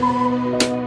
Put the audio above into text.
Música